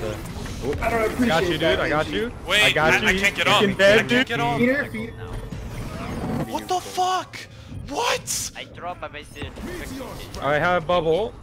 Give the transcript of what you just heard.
the. Oh, I don't I appreciate got you, dude. that, I got you. Wait, I got I- you. I can't get off. off. bed, I can't get off. Peter, Peter. What the fuck? What? I dropped my base I have bubble.